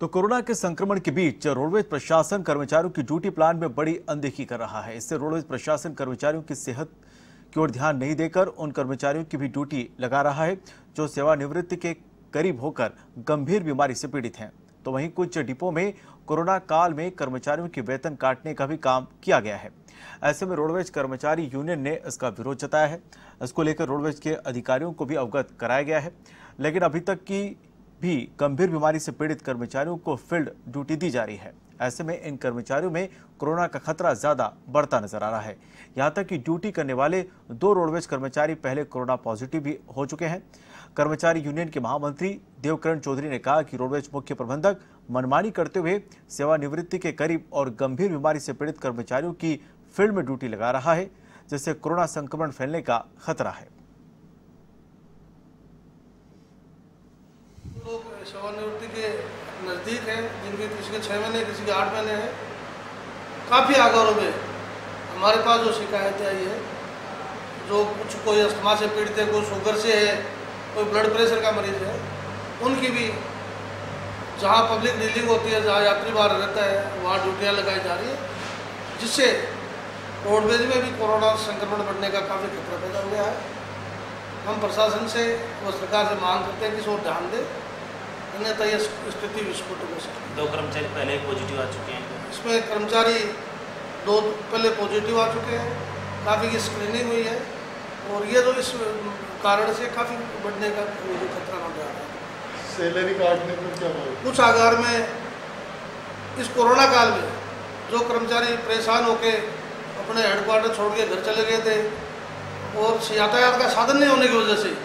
तो कोरोना के संक्रमण के बीच रोडवेज़ प्रशासन कर्मचारियों की ड्यूटी प्लान में बड़ी अनदेखी कर रहा है। इससे रोडवेज़ प्रशासन कर्मचारियों की सेहत की ओर ध्यान नहीं देकर उन कर्मचारियों की भी ड्यूटी लगा रहा है, जो सेवानिवृत्ति के करीब होकर गंभीर बीमारी से पीड़ित हैं। तो वहीं कुछ डिपो में कोरोना काल में कर्मचारियों की वेतन काटने का भी काम किया गया है। ऐसे में रोडवेज़ कर्मचारी यूनियन ने इसका विरोध जताया है। इसको लेकर रोडवेज़ के अधिकारियों को भी अवगत कराया गया है। लेकिन अभी तक की भी गंभीर बीमारी से पीड़ित कर्मचारियों को फ़ील्ड ड्यूटी दी जा रही है। ऐसे में इन कर्मचारियों में कोरोना का खतरा ज़्यादा बढ़ता नज़र आ रहा है। यहाँ तक कि ड्यूटी करने वाले दो रोडवेज़ कर्मचारी पहले कोरोना पॉजिटिव भी हो चुके हैं। कर्मचारी यूनियन के महामंत्री देवकरण चौधरी ने कहा कि रोडवेज़ मुख्य प्रबंधक मनमानी करते हुए सेवानिवृत्ति के करीब और गंभीर बीमारी से पीड़ित कर्मचारियों की फ़ील्ड में ड्यूटी लगा रहा है, जिससे कोरोना संक्रमण फैलने का खतरा है। सेवानिवृत्ति के नज़दीक हैं, जिनके किसी के छः महीने, किसी के आठ महीने हैं। काफ़ी आगारों में हमारे पास जो शिकायतें आई है, जो कुछ कोई अस्थमा से पीड़ित है, कोई शुगर से है, कोई ब्लड प्रेशर का मरीज़ है, उनकी भी जहाँ पब्लिक डीलिंग होती है, जहाँ यात्री बाहर रहता है, वहाँ ड्यूटियाँ लगाई जा रही है, जिससे रोडवेज़ में भी कोरोना संक्रमण बढ़ने का काफ़ी खतरा पैदा हो गया है। हम प्रशासन से व सरकार से मांग करते हैं कि इस ध्यान दें। अन्यथा ये स्थिति विस्फोट हो सकती दो कर्मचारी पहले ही पॉजिटिव आ चुके हैं। इसमें कर्मचारी दो पहले पॉजिटिव आ चुके हैं। काफ़ी की स्क्रीनिंग हुई है और ये जो इस कारण से काफ़ी बढ़ने का खतरा आ रहा है। सैलरी काटने पर क्या कुछ आधार में इस कोरोना काल में जो कर्मचारी परेशान होके अपने हेडक्वार्टर छोड़ के घर चले गए थे और यातायात का साधन नहीं होने की वजह से